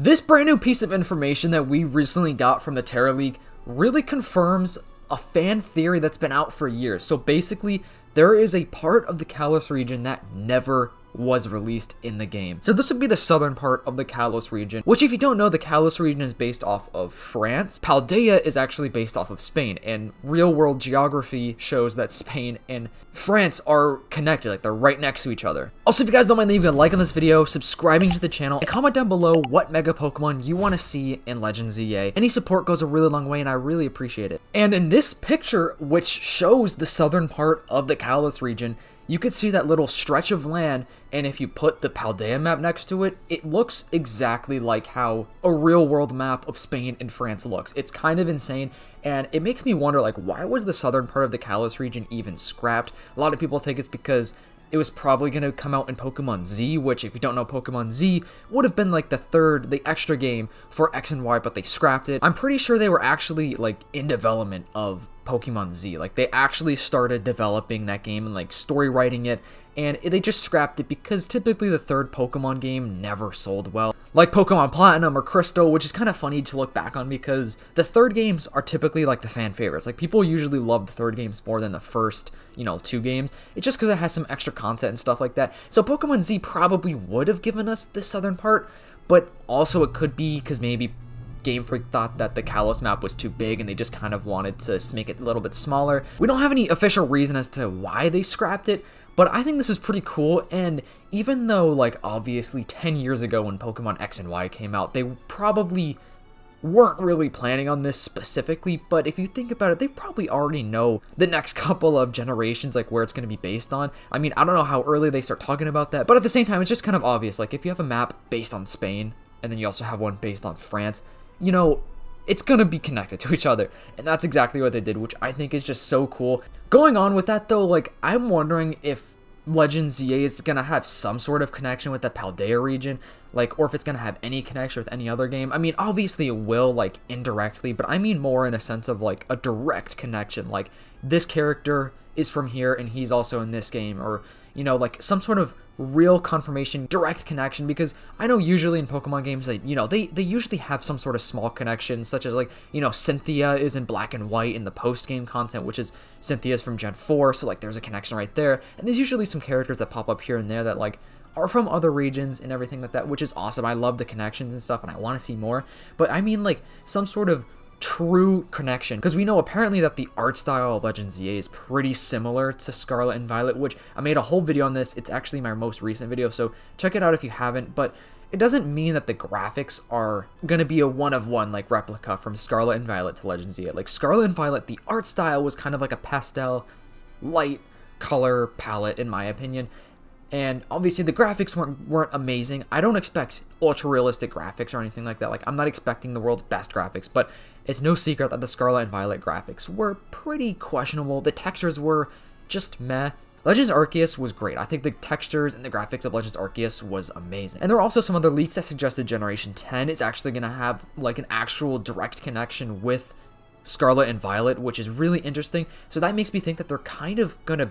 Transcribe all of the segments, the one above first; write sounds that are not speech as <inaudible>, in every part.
This brand new piece of information that we recently got from the Teraleak really confirms a fan theory that's been out for years. So basically, there is a part of the Kalos region that never was released in the game. So this would be the southern part of the Kalos region, which if you don't know, the Kalos region is based off of France. Paldea is actually based off of Spain, and real world geography shows that Spain and France are connected, like they're right next to each other. Also, if you guys don't mind leaving a like on this video, subscribing to the channel, and comment down below what Mega Pokemon you want to see in Legends Z-A. Any support goes a really long way, and I really appreciate it. And in this picture, which shows the southern part of the Kalos region, you could see that little stretch of land, and if you put the Paldea map next to it, it looks exactly like how a real world map of Spain and France looks. It's kind of insane, and it makes me wonder, like, why was the southern part of the Kalos region even scrapped? A lot of people think it's because it was probably going to come out in Pokemon Z, which, if you don't know Pokemon Z, would have been like the third, the extra game for X and Y, but they scrapped it. I'm pretty sure they were actually like in development of Pokemon Z. Like they actually started developing that game and like story writing it and they just scrapped it because typically the third Pokemon game never sold well. Like Pokemon Platinum or Crystal, which is kind of funny to look back on because the third games are typically like the fan favorites. Like people usually love the third games more than the first, you know, two games. It's just because it has some extra content and stuff like that. So Pokemon Z probably would have given us the southern part, but also it could be because maybe Game Freak thought that the Kalos map was too big and they just kind of wanted to make it a little bit smaller. We don't have any official reason as to why they scrapped it, but I think this is pretty cool, and even though, like, obviously 10 years ago when Pokemon X and Y came out, they probably weren't really planning on this specifically, but if you think about it, they probably already know the next <laughs> couple of generations, like where it's going to be based on. I mean, I don't know how early they start talking about that, but at the same time, it's just kind of obvious. Like, if you have a map based on Spain, and then you also have one based on France, you know, it's going to be connected <laughs> to each other. And that's exactly what they did, which I think is just so cool. Going on with that though, like I'm wondering if Legends Z-A is going to have some sort of connection with the Paldea region, like, or if it's going to have any connection with any other game. I mean, obviously it will, like, indirectly, but I mean more in a sense of, like, a direct connection. Like, this character is from here and he's also in this game, or, you know, like, some sort of real confirmation, direct connection, because I know usually in Pokemon games, they, you know, they, they usually have some sort of small connection, such as, like, you know, Cynthia is in black and white in the post-game content, which is Cynthia's from Gen 4, so, like, there's a connection right there, and there's usually some characters that pop up here and there that, like, are from other regions and everything like that, which is awesome. I love the connections and stuff, and I want to see more, but I mean, like, some sort of true connection because we know apparently that the art style of Legends Z-A is pretty similar to Scarlet and Violet which I made a whole video on this it's actually my most recent video so check it out if you haven't but it doesn't mean that the graphics are to be a one of one like replica from Scarlet and Violet to Legends Z-A like Scarlet and Violet the art style was kind of like a pastel light color palette in my opinion and obviously the graphics weren't weren't amazing. I don't expect ultra realistic graphics or anything like that. Like I'm not expecting the world's best graphics, but it's no secret that the Scarlet and Violet graphics were pretty questionable. The textures were just meh. Legends Arceus was great. I think the textures and the graphics of Legends Arceus was amazing. And there are also some other leaks that suggested Generation 10 is actually going to have like an actual direct connection with Scarlet and Violet, which is really interesting. So that makes me think that they're kind of going to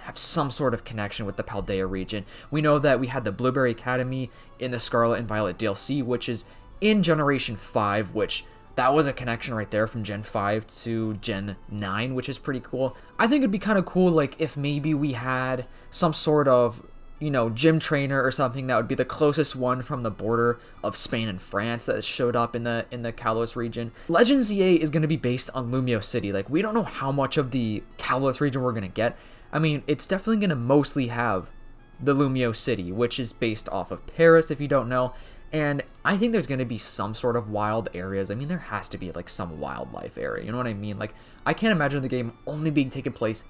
have some sort of connection with the Paldea region. We know that we had the Blueberry Academy in the Scarlet and Violet DLC, which is in Generation 5, which that was a connection right there from Gen 5 to Gen 9, which is pretty cool. I think it'd be kind of cool, like, if maybe we had some sort of, you know, gym trainer or something that would be the closest one from the border of Spain and France that showed up in the in the Kalos region. Legends Z-A is going to be based on Lumiose City. Like, we don't know how much of the Kalos region we're going to get. I mean, it's definitely going to mostly have the Lumiose City, which is based off of Paris, if you don't know. And I think there's going to be some sort of wild areas. I mean, there has to be like some wildlife area. You know what I mean? Like, I can't imagine the game only being taken place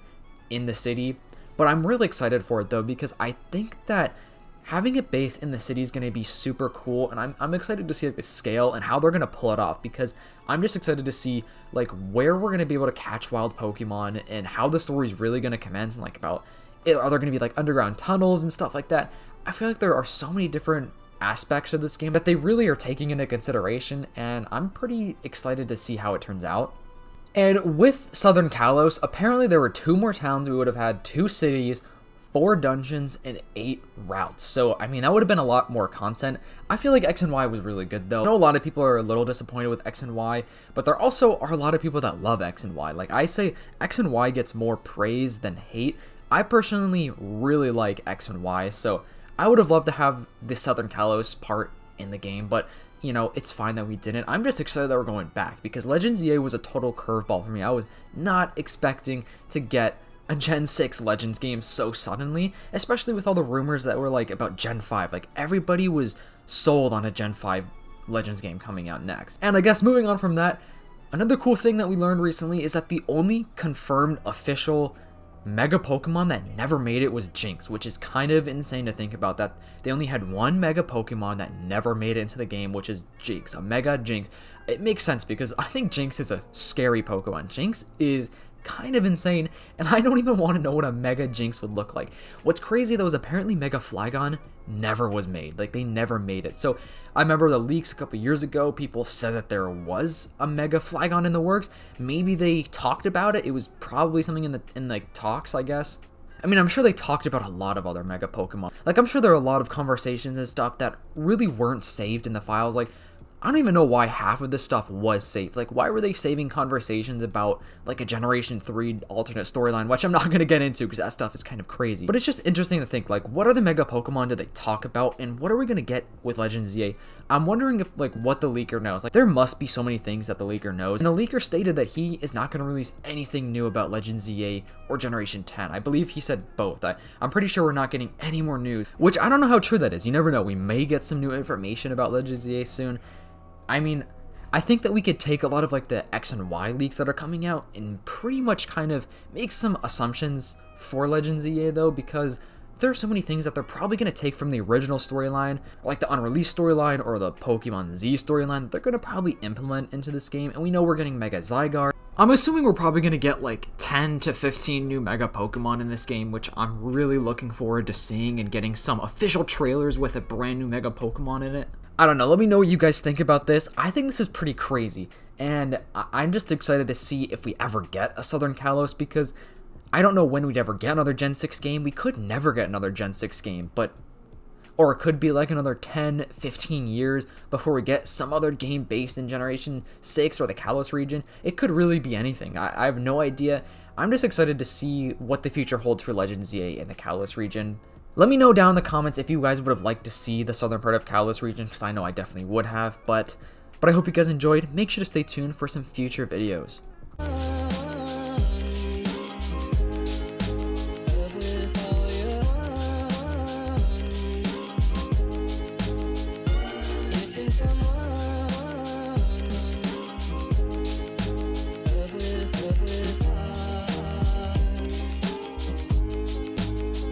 in the city. But I'm really excited for it though because I think that having it based in the city is going to be super cool. And I'm, I'm excited to see like the scale and how they're going to pull it off because I'm just excited to see like where we're going to be able to catch wild Pokemon and how the story is really going to commence and like about eh, are there going to be like underground tunnels and stuff like that. I feel like there are so many different aspects of this game that they really are taking into consideration, and I'm pretty excited to see how it turns out. And with Southern Kalos, apparently there were two more towns we would have had, two cities, four dungeons and eight routes. So, I mean, that would have been a lot more content. I feel like X and Y was really good, though. I know a lot of people are a little disappointed with X and Y, but there also are a lot of people that love X and Y. Like, I say X and Y gets more praise than hate. I personally really like X and Y, so I would have loved to have the Southern Kalos part in the game, but you know, it's fine that we didn't. I'm just excited that we're going back because Legends Z-A was a total curveball for me. I was not expecting to get a Gen 6 Legends game so suddenly, especially with all the rumors that were like about Gen 5. Like everybody was sold on a Gen 5 Legends game coming out next. And I guess moving on from that, another cool thing that we learned recently is that the only confirmed official Mega Pokemon that never made it was Jynx, which is kind of insane to think about that they only had one Mega Pokemon that never made it into the game, which is Jynx, a Mega Jynx. It makes sense because I think Jynx is a scary Pokemon. Jynx is kind of insane, and I don't even want to know what a Mega Jynx would look like. What's crazy though is apparently Mega Flygon never was made. Like, they never made it. So, I remember the leaks a couple years ago, people said that there was a Mega Flygon in the works. Maybe they talked about it. It was probably something in the, in like, talks, I guess. I mean, I'm sure they talked about a lot of other Mega Pokemon. Like, I'm sure there are a lot of conversations and stuff that really weren't saved in the files. Like, I don't even know why half of this stuff was saved. Like, why were they saving conversations about, like, a Generation 3 alternate storyline, which I'm not going to get into because that stuff is kind of crazy. But it's just interesting to think, like, what are the Mega Pokemon did they talk about, and what are we going to get with Legends Z-A? I'm wondering if, like, what the leaker knows. Like, there must be so many things that the leaker knows. And the leaker stated that he is not going to release anything new about Legends Z-A or Generation 10. I believe he said both. I, I'm pretty sure we're not getting any more news, which I don't know how true that is. You never know. We may get some new information about Legends Z-A soon. I mean, I think that we could take a lot of like the X and Y leaks that are coming out and pretty much kind of make some assumptions for Legends Z-A though, because there are so many things that they're probably going to take from the original storyline, like the unreleased storyline or the Pokemon Z storyline, they're going to probably implement into this game, and we know we're getting Mega Zygarde. I'm assuming we're probably going to get like 10 to 15 new Mega Pokemon in this game, which I'm really looking forward to seeing and getting some official trailers with a brand new Mega Pokemon in it. I don't know. Let me know what you guys think about this. I think this is pretty crazy. And I'm just excited to see if we ever get a Southern Kalos because I don't know when we'd ever get another Gen 6 game. We could never get another Gen 6 game, but or it could be like another 10, 15 years before we get some other game based in Generation 6 or the Kalos region. It could really be anything. I, I have no idea. I'm just excited to see what the future holds for Legends Z-A in the Kalos region. Let me know down in the comments if you guys would have liked to see the southern part of Kalos region, because I know I definitely would have, but, but I hope you guys enjoyed. Make sure to stay tuned for some future videos.